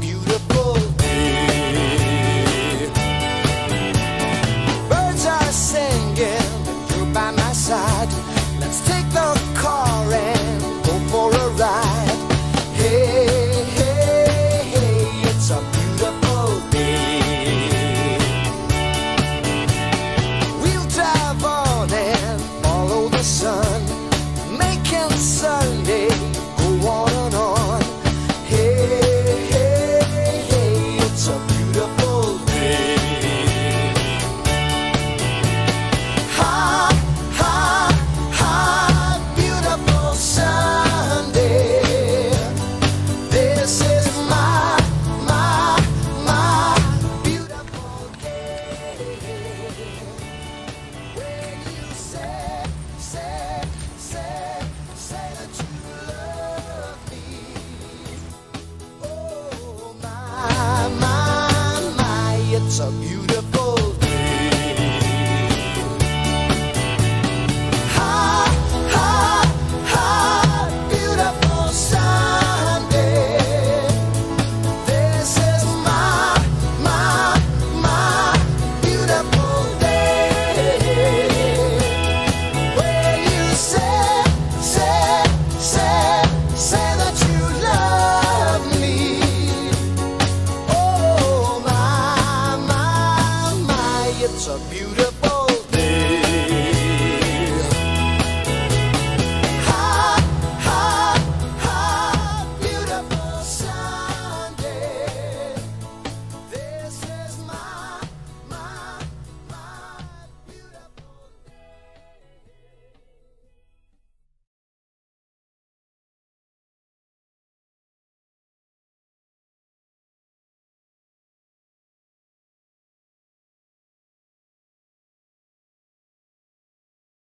beautiful me. a beautiful